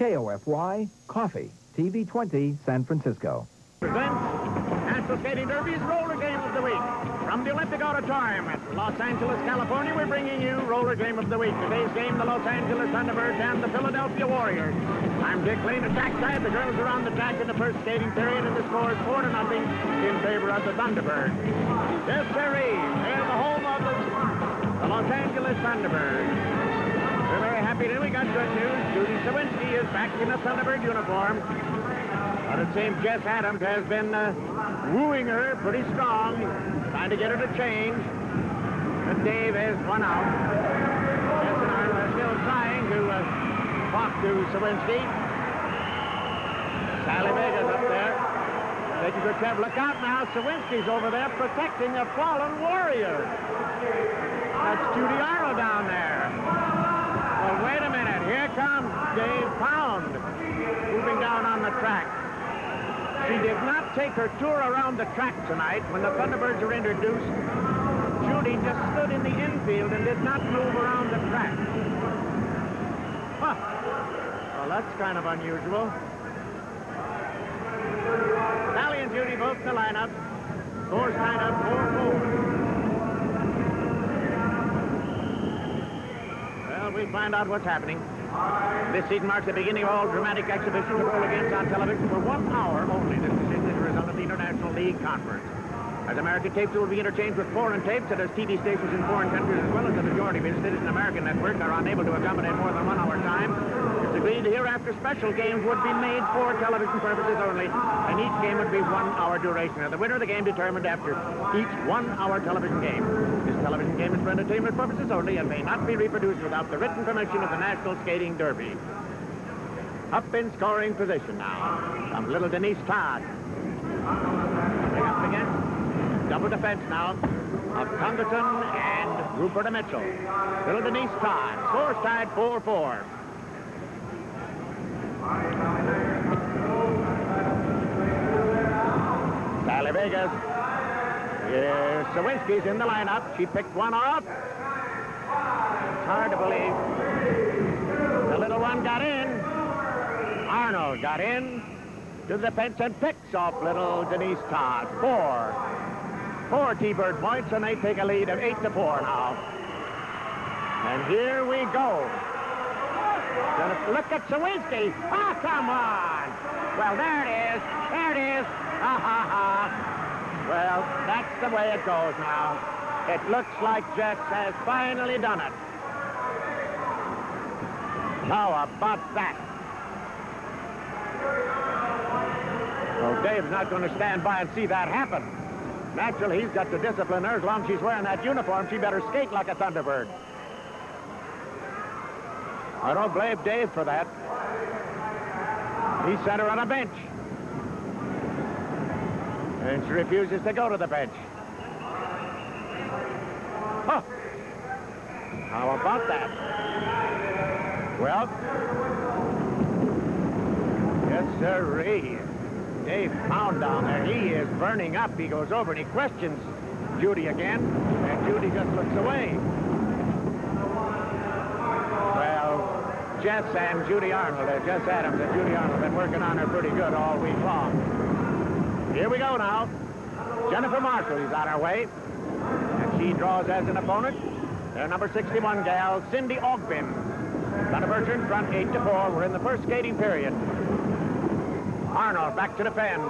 KOFY, Coffee, TV 20, San Francisco. Presents National Skating Derby's Roller Game of the Week. From the Olympic Auditorium at Los Angeles, California, we're bringing you Roller Game of the Week. Today's game, the Los Angeles Thunderbirds and the Philadelphia Warriors. I'm Dick Lane at trackside. The girls are on the track in the first skating period, and the score is 4 to nothing in favor of the Thunderbirds. Yes, sirree. They're the home of the, the Los Angeles Thunderbirds. To. We got good news. Judy Sowinski is back in a Thunderbird uniform. But it seems Jess Adams has been uh, wooing her pretty strong, trying to get her to change. But Dave has won out. Jess and I are still trying to uh, talk to Sowinski. Sally Vega's up there. Taking good care. Look out now. Sowinski's over there protecting a fallen warrior. That's Judy Arnold down there. Wait a minute. Here comes Dave Pound moving down on the track. She did not take her tour around the track tonight when the Thunderbirds were introduced. Judy just stood in the infield and did not move around the track. Huh. Well, that's kind of unusual. Sally and Judy both the lineup. Scores tied up 4-4. Well, we'll find out what's happening. This season marks the beginning of all dramatic exhibitions of roller games on television for one hour only. This decision is a result of the International League Conference. As American tapes will be interchanged with foreign tapes, and as TV stations in foreign countries, as well as the majority of its citizen American network, are unable to accommodate more than one hour time, it's agreed hereafter special games would be made for television purposes only, and each game would be one hour duration. And the winner of the game determined after each one hour television game. Television game is for entertainment purposes only and may not be reproduced without the written permission of the National Skating Derby. Up in scoring position now comes little Denise Todd. Coming up against double defense now of Congerton and Rupert Mitchell. Little Denise Todd. Scores tied 4-4. Sally Vegas. Yes, Sowinski's in the lineup. She picked one off. It's hard to believe. The little one got in. Arnold got in to the fence and picks off little Denise Todd. Four. Four T-Bird points, and they take a lead of eight to four now. And here we go. Look at Sowinski. Oh, ah, come on. Well, there it is. There it is. Ha, ha, ha. Well, that's the way it goes now. It looks like Jess has finally done it. How about that? Well, Dave's not going to stand by and see that happen. Naturally, he's got to discipline her. As long as she's wearing that uniform, she better skate like a Thunderbird. I don't blame Dave for that. He sent her on a bench. And she refuses to go to the bench. Huh. How about that? Well, yes, sirree. Dave Pound down there, he is burning up. He goes over and he questions Judy again, and Judy just looks away. Well, Jess and Judy Arnold, Jess Adams and Judy Arnold have been working on her pretty good all week long. Here we go now. Jennifer Marshall is on her way, and she draws as an opponent their number 61 gal, Cindy Ogbin. Thunderbirds in front, 8 to 4. We're in the first skating period. Arnold back to defend.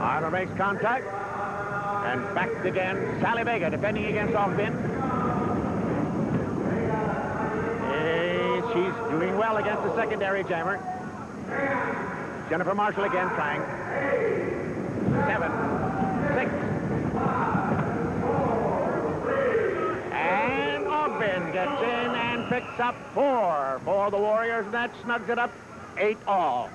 Arnold makes contact. And back again, Sally Vega defending against Ogbin. She's doing well against the secondary jammer. Jennifer Marshall again trying. Seven, six. And Ogbin gets in and picks up four for the Warriors. And that snugs it up eight all.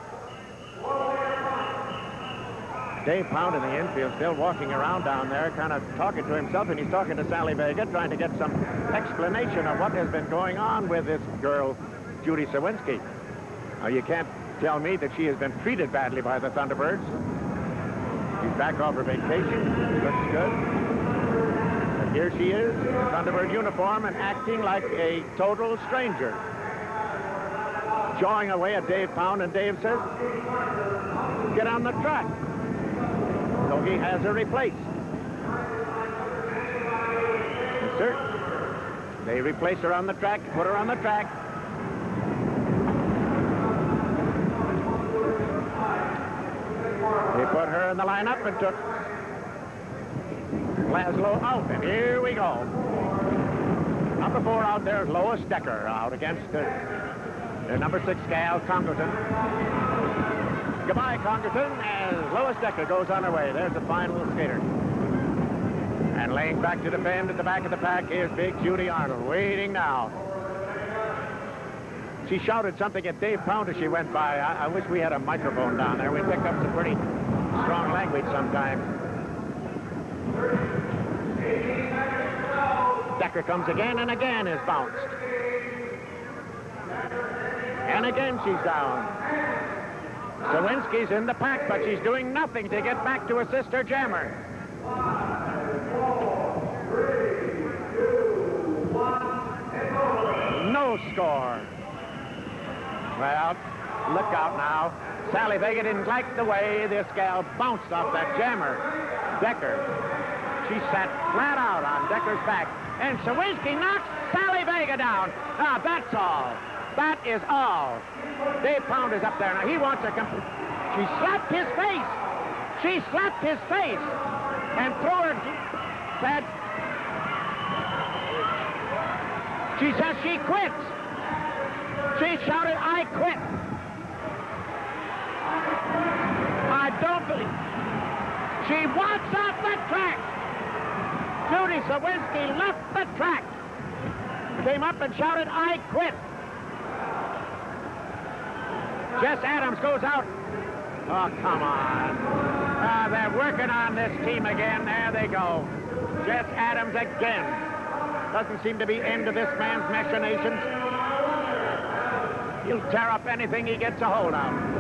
Dave Pound in the infield, still walking around down there, kind of talking to himself, and he's talking to Sally Vega, trying to get some explanation of what has been going on with this girl, Judy Sowinski. Now, you can't tell me that she has been treated badly by the Thunderbirds. She's back off her vacation. Looks good. And here she is, in Thunderbird uniform, and acting like a total stranger. jawing away at Dave Pound, and Dave says, get on the track. So he has her replaced. Sir, they replace her on the track, put her on the track. They put her in the lineup and took Laszlo out, and here we go. Number four out there is Lois Decker out against uh, the number six gal, Congleton. Goodbye, Congleton, as Lois Decker goes on her way. There's the fine little skater. And laying back to defend at the back of the pack is big Judy Arnold, waiting now. She shouted something at Dave Pound as she went by. I, I wish we had a microphone down there. We picked up some pretty strong language sometimes. Decker comes again and again is bounced. And again she's down. Sowinski's in the pack, but she's doing nothing to get back to assist her jammer. No score. Well, look out now. Sally Vega didn't like the way this gal bounced off that jammer. Decker. She sat flat out on Decker's back. And Sowinski knocks Sally Vega down. Now, that's all. That is all. Dave Pound is up there now. He wants a... She slapped his face. She slapped his face and threw her... Said... She says she quits. She shouted, I quit. I don't believe... She walks off the track. Judy Sowinski left the track. Came up and shouted, I quit. Jess Adams goes out. Oh, come on. Uh, they're working on this team again. There they go. Jess Adams again. Doesn't seem to be end to this man's machinations. He'll tear up anything he gets a hold of.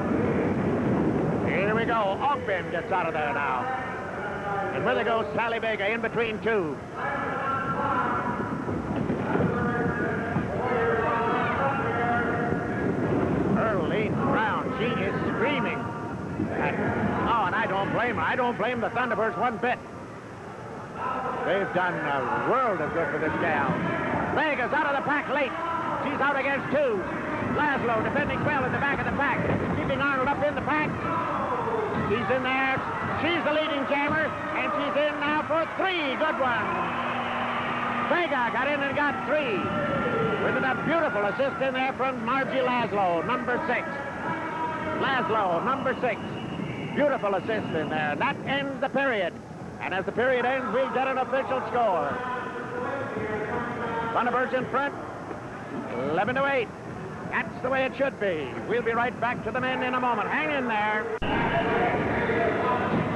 Here we go. Ogben gets out of there now. And with it goes Sally Vega in between two. Earlene Brown, she is screaming. And, oh, and I don't blame her. I don't blame the Thunderbirds one bit. They've done a world of good for this gal. Vega's out of the pack late. She's out against two. Laszlo defending well at the back of the pack. Keeping Arnold up in the pack. She's in there. She's the leading jammer, and she's in now for three good ones. Vega got in and got three. With a beautiful assist in there from Margie Laszlo, number six. Laszlo, number six. Beautiful assist in there. That ends the period. And as the period ends, we'll get an official score. Thunderbirds in front, 11 to 8. That's the way it should be. We'll be right back to the men in a moment. Hang in there. Back to the action. The men on the track,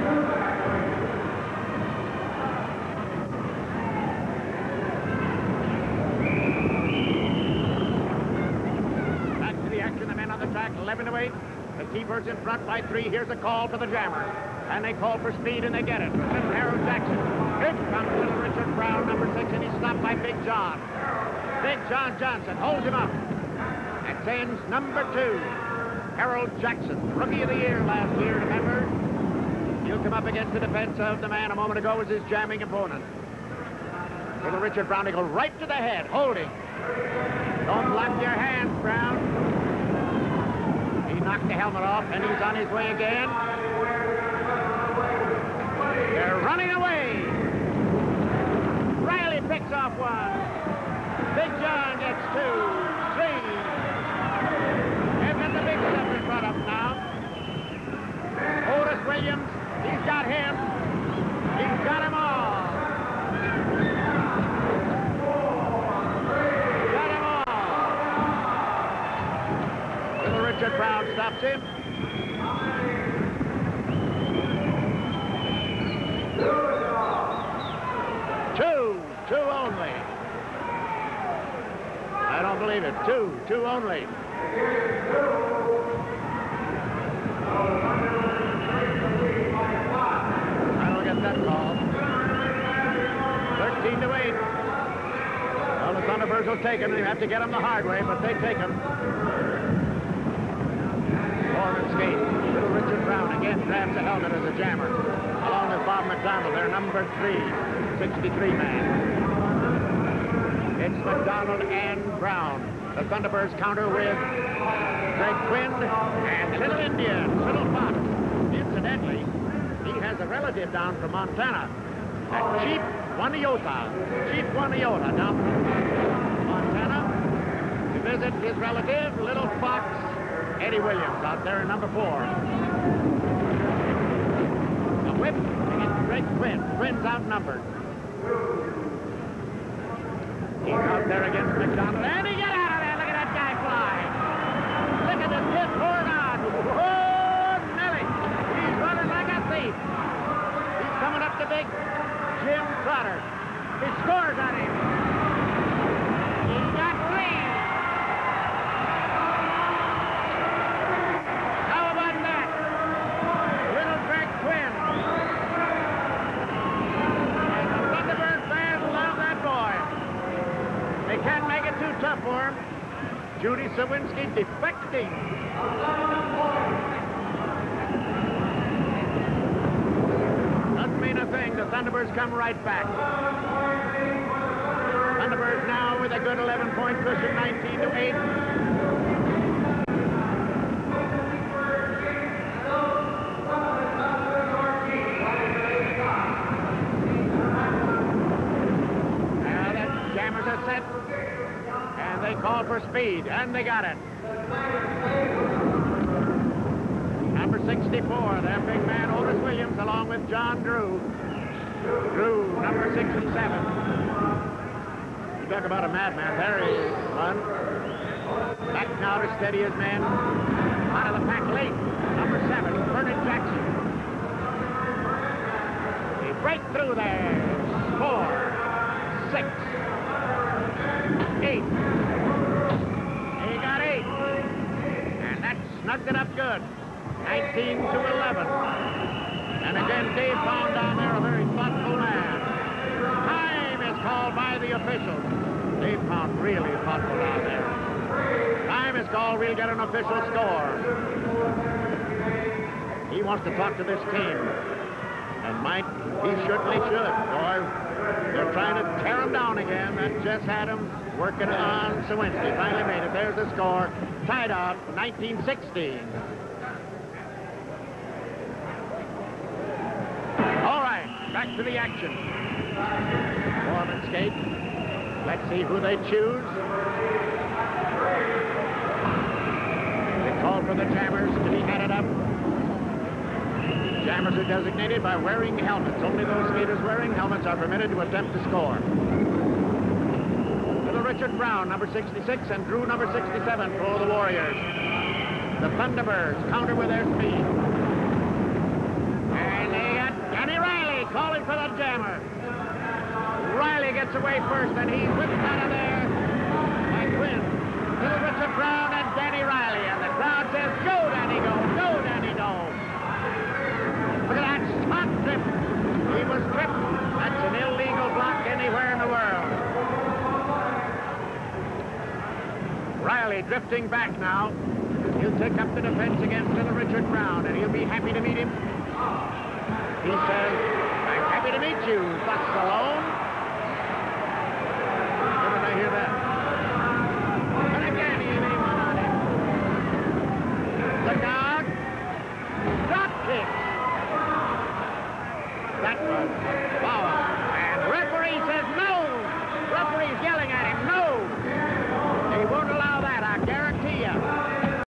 11 to 8. The T-Birds in front by three. Here's a call for the jammer. And they call for speed, and they get it. This Harold Jackson. Here comes little Richard Brown, number six, and he's stopped by Big John. Big John Johnson holds him up. And sends number two, Harold Jackson, rookie of the year last year, remember? Come up against the defense of the man a moment ago was his jamming opponent. Little Richard Brown, go right to the head, holding. Don't block your hands, Brown. He knocked the helmet off, and he's on his way again. They're running away. Riley picks off one. Big John gets two, three. They've got the big stuff in front of now. He's got him. He's got them all. Got them all. Little Richard Brown stops him. Two, two only. I don't believe it. Two, two only. I don't get that call. 13 to 8. Well, the Thunderbirds will take him. They have to get him the hard way, but they take him. Foreman skate. Little Richard Brown again grabs the helmet as a jammer. Along with Bob McDonald, their number three, 63 man. It's McDonald and Brown. The Thunderbirds counter with Greg Quinn and Little Indian, Little Fox. Incidentally, he has a relative down from Montana, a Chief Waniota. Chief Waniota down from visit his relative, Little Fox Eddie Williams out there in number four. A whip against Greg Quinn. Quinn's outnumbered. He's out there against McDonald, and he got out of there. Look at that guy fly. Look at the tip pouring on. Whoa, Nelly. He's running like a thief. He's coming up to big Jim Trotter. He scores on him. He got three. How about that? Little Greg Quinn. And the Thunderbird fans love that boy. They can't him. Judy Sowinski defecting. Doesn't mean a thing. The Thunderbirds come right back. Thunderbirds now with a good 11-point cushion, 19 to 8. Now the jammers are set, call for speed, and they got it. Number 64, their big man, Otis Williams, along with John Drew. Drew, number 67. You talk about a madman. There he is, one. Back now to steady his men. Out of the pack late, number seven, Vernon Jackson. They break through there. 19 to 11. And again, Dave Pound down there, a very thoughtful man. Time is called by the officials. Dave Pound really thoughtful down there. Time is called, we'll get an official score. He wants to talk to this team. And Mike, he certainly should. Boy, they're trying to tear him down again. That just had him working on Sowinski. Finally made it. There's the score. Tied up, 1916. All right, back to the action. Foreman skate. Let's see who they choose. They call for the jammers to be headed up. Jammers are designated by wearing helmets. Only those skaters wearing helmets are permitted to attempt to score. Little Richard Brown, number 66, and Drew, number 67, for the Warriors. The Thunderbirds counter with their speed. And they got Danny Riley jammer. Riley gets away first, and he's whipped out of there by Quinn. Little Brown and Danny Riley, and the crowd says, go, Danny, go, go, Danny, go. Look at that spot trip. He was tripped. That's an illegal block anywhere in the world. Riley drifting back now. He'll take up the defense against little Richard Brown, and he'll be happy to meet him. He says, to meet you, Bus